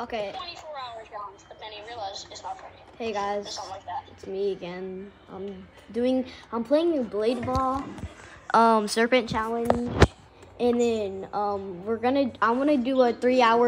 Okay, 24 hours gone, but then he realized it's not pretty. hey guys, something like that. it's me again. I'm doing, I'm playing blade ball, um, serpent challenge, and then um, we're gonna, I want to do a three hour